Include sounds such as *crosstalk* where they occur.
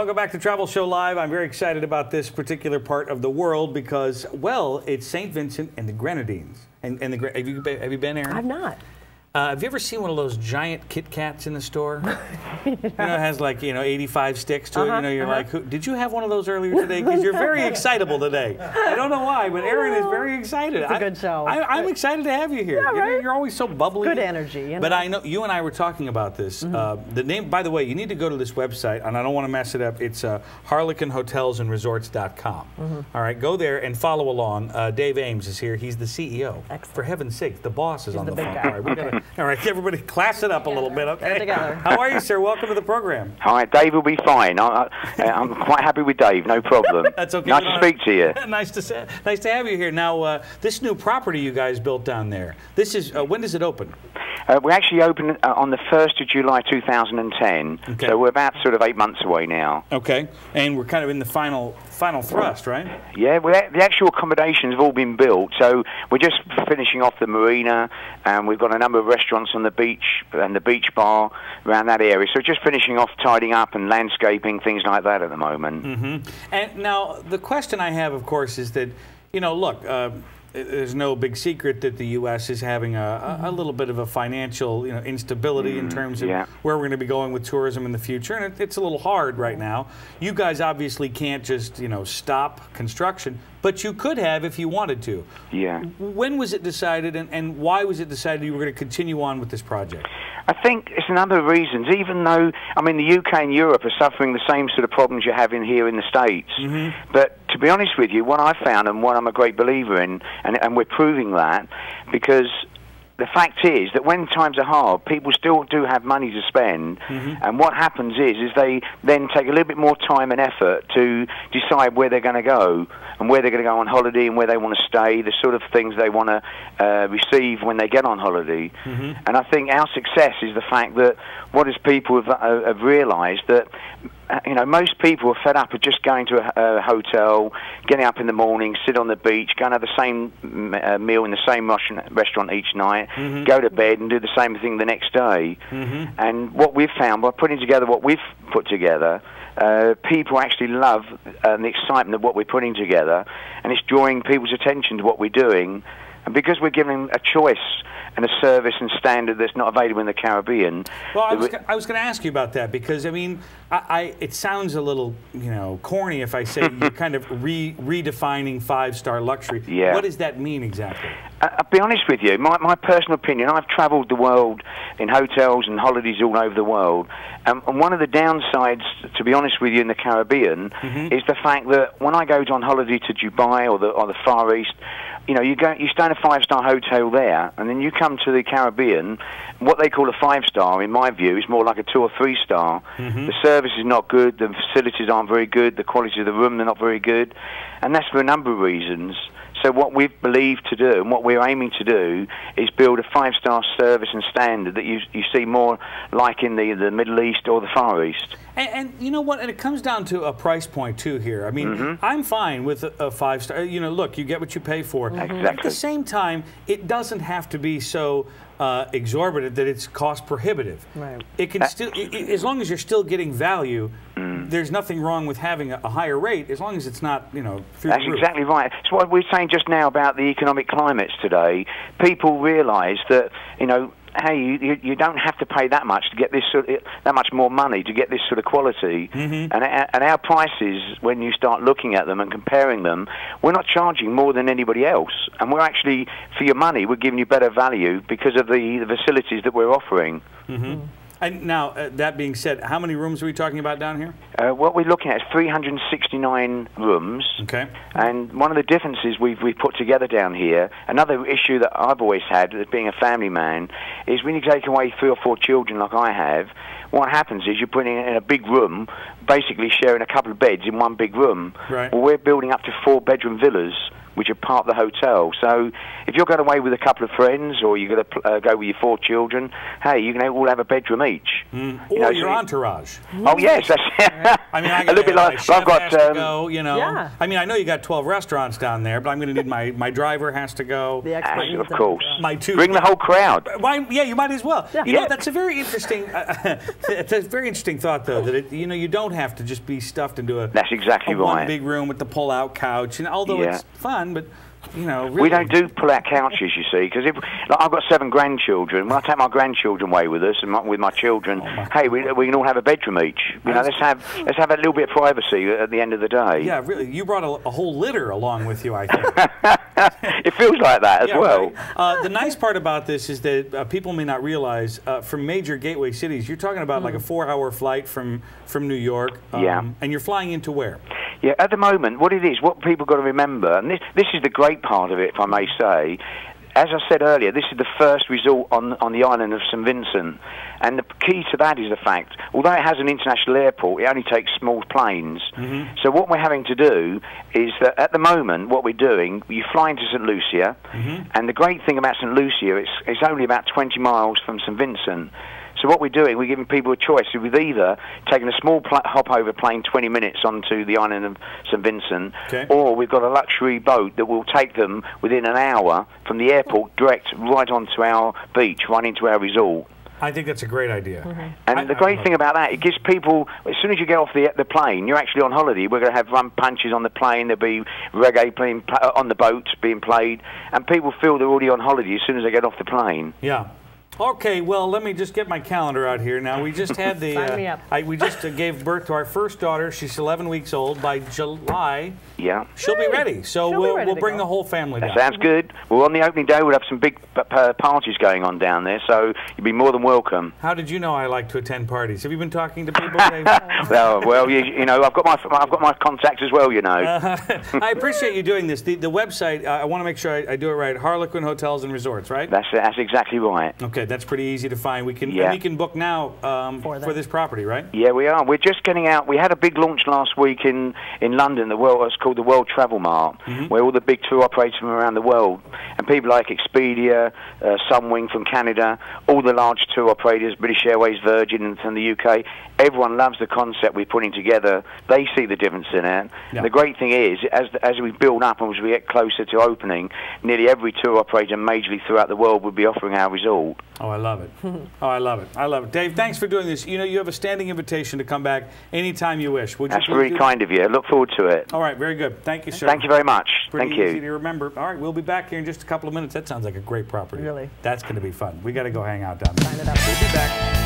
Welcome back to Travel Show Live. I'm very excited about this particular part of the world because, well, it's St. Vincent and the Grenadines. And, and the have you have you been, Aaron? I've not. Uh, have you ever seen one of those giant Kit Kats in the store? *laughs* you know, it has like you know 85 sticks to uh -huh, it. You know, you're uh -huh. like, Who, did you have one of those earlier today? Because you're very excitable today. I don't know why, but Aaron is very excited. It's a good show. I, am excited to have you here. Yeah, right? you're, always so bubbly. Good energy. You know? But I know you and I were talking about this. Mm -hmm. uh, the name, by the way, you need to go to this website, and I don't want to mess it up. It's uh, HarlequinHotelsAndResorts.com. Mm -hmm. All right, go there and follow along. Uh, Dave Ames is here. He's the CEO. Excellent. For heaven's sake, the boss is He's on the, the, phone. Guy. All right, we gotta, all right, everybody class it up a little bit, okay? together. How are you, sir? Welcome to the program. Hi, Dave will be fine. I, am quite happy with Dave, no problem. *laughs* That's okay. Nice to speak to you. *laughs* nice to say, nice to have you here. Now, uh, this new property you guys built down there. This is uh, when does it open? Uh, we actually opened uh, on the 1st of July 2010, okay. so we're about sort of eight months away now. Okay, and we're kind of in the final final thrust, right? Yeah, the actual accommodations have all been built, so we're just finishing off the marina, and we've got a number of restaurants on the beach and the beach bar around that area. So just finishing off tidying up and landscaping, things like that at the moment. Mm-hmm. And now the question I have, of course, is that you know, look. Uh, there's no big secret that the U.S. is having a, a, little bit of a financial you know, instability in terms of yeah. where we're going to be going with tourism in the future, and it, it's a little hard right now. You guys obviously can't just you know stop construction, but you could have if you wanted to. Yeah. When was it decided, and, and why was it decided you were going to continue on with this project? I think it's a number of reasons. Even though, I mean, the UK and Europe are suffering the same sort of problems you're having here in the States. Mm-hmm. But to be honest with you, what I found and what I'm a great believer in, and, and we're proving that, because the fact is that when times are hard, people still do have money to spend, mm-hmm. and what happens is is they then take a little bit more time and effort to decide where they're going to go and where they're going to go on holiday and where they want to stay, the sort of things they want to uh, receive when they get on holiday. Mm-hmm. And I think our success is the fact that what as people have, uh, have realised that you know, most people are fed up of just going to a, a, hotel, getting up in the morning, sit on the beach, go and have the same uh, meal in the same Russian restaurant each night, mm-hmm. go to bed and do the same thing the next day. Mm-hmm. And what we've found by putting together what we've put together, uh, people actually love uh, the excitement of what we're putting together, and it's drawing people's attention to what we're doing. And because we're giving a choice and a service and standard that's not available in the Caribbean. Well, I was, I was going to ask you about that because I mean, I, I, it sounds a little you know corny if I say you're kind of re, redefining five star luxury. Yeah. What does that mean exactly? I'll be honest with you. My, my personal opinion. I've travelled the world in hotels and holidays all over the world, um, and one of the downsides, to be honest with you, in the Caribbean, mm-hmm. is the fact that when I go on holiday to Dubai or the or the Far East, you know, you go, you stay in a five-star hotel there, and then you come to the Caribbean. What they call a five-star, in my view, is more like a two or three-star. Mm-hmm. The service is not good, the facilities aren't very good, the quality of the room they're not very good, and that's for a number of reasons. So what we've believed to do and what we're aiming to do is build a five-star service and standard that you you see more like in the the Middle East or the Far East. And, and you know what? And it comes down to a price point too. Here, I mean, mm-hmm. I'm fine with a, a five star. You know, look, you get what you pay for. Mm-hmm. At the same time, it doesn't have to be so uh, exorbitant that it's cost prohibitive. Right. It can still, it, it, as long as you're still getting value. Mm. There's nothing wrong with having a, a, higher rate as long as it's not, you know, through That's the roof. exactly right. It's what we are saying just now about the economic climates today. People realise that, you know, hey, you, you don't have to pay that much to get this sort of, that much more money to get this sort of quality. Mm-hmm. And, and our prices, when you start looking at them and comparing them, we're not charging more than anybody else. And we're actually, for your money, we're giving you better value because of the, the facilities that we're offering. Mm-hmm. And now, uh, that being said, how many rooms are we talking about down here? Uh, what we're looking at is 369 rooms. Okay. And one of the differences we've, we've put together down here, another issue that I've always had, as being a family man, is when you take away three or four children like I have, what happens is you're putting in a big room, basically sharing a couple of beds in one big room. Right. Well, we're building up to four bedroom villas which are part of the hotel. So if you're going away with a couple of friends or you're going to uh, go with your four children, hey, you can all have a bedroom each. Mm. Or know, your so entourage. Oh yes, that's *laughs* I mean, I a little bit like I've got. Um, go, you know, yeah. I mean, I know you got 12 restaurants down there, but I'm going to need my my driver has to go. The expert of course. My two. Bring the whole crowd. Why, yeah, you might as well. Yeah. You know, that's a very interesting. Uh, *laughs* it's a very interesting thought, though, that it, you know you don't have to just be stuffed into a. That's exactly a right. One big room with the pull-out couch, and although yeah. it's fun, but you know, really. We don't do pull-out couches, you see, because if like, I've got seven grandchildren, when I take my grandchildren away with us and my, with my children, oh my hey, we, we can all have a bedroom each. You know, let's have let's have a little bit of privacy at the end of the day. Yeah, really. You brought a, a whole litter along with you, I think. *laughs* *laughs* it feels like that as yeah, well. Right. Uh, the nice part about this is that uh, people may not realize uh, from major gateway cities, you're talking about mm. like a four-hour flight from from New York. Um, yeah. And you're flying into where? Yeah, at the moment, what it is, what people got to remember, and this, this is the great part of it, if I may say, as I said earlier, this is the first resort on, on the island of St Vincent. And the key to that is the fact, although it has an international airport, it only takes small planes. Mm-hmm. So what we're having to do is that at the moment, what we're doing, you fly into St Lucia, mm-hmm. and the great thing about St Lucia, it's, it's only about 20 miles from St Vincent. So what we're doing, we're giving people a choice. We've either taken a small pl- hop over plane 20 minutes onto the island of St Vincent, okay. or we've got a luxury boat that will take them within an hour from the airport direct right onto our beach, right into our resort. I think that's a great idea. Mm-hmm. And I, the great I, thing about that, it gives people, as soon as you get off the the plane, you're actually on holiday. We're going to have rum punches on the plane. There'll be reggae playing on the boat being played, and people feel they're already on holiday as soon as they get off the plane. Yeah. Okay, well, let me just get my calendar out here now. We just had *laughs* the. Sign uh, me up. I, we just uh, gave birth to our first daughter. She's 11 weeks old. By July, yeah, she'll be ready. So she'll we'll ready we'll bring go. the whole family down. That sounds good. Well, on the opening day, we'll have some big uh, parties going on down there, so you'll be more than welcome. How did you know I like to attend parties? Have you been talking to people? *laughs* *laughs* well, well, you, you, know, I've got my I've got my contacts as well. You know. I appreciate you doing this. The, the website. Uh, I want to make sure I, I, do it right. Harlequin Hotels and Resorts, right? That's that's exactly right. Okay, that's pretty easy to find. We can yeah. we can book now um, for, for, this property, right? Yeah, we are. We're just getting out. We had a big launch last week in in London. The world it's called the World Travel Mart, mm-hmm. where all the big tour operators from around the world and people like Expedia, uh, Sunwing from Canada, all the large tour operators, British Airways, Virgin from the UK. Everyone loves the concept we're putting together. They see the difference in it. Yeah. The great thing is, as as we build up and as we get closer to opening, nearly every tour operator majorly throughout the world will be offering our resort. Oh, I love it. *laughs* oh, I love it. I love it. Dave, thanks for doing this. You know, you have a standing invitation to come back anytime you wish. Would That's you very kind of you. I look forward to it. All right, very good. Thank you, sir. Thank you very much. Pretty Thank you. easy to remember. All right, we'll be back here in just a couple of minutes. That sounds like a great property. Really? That's going to be fun. We got to go hang out down there. Sign it up. We'll be back.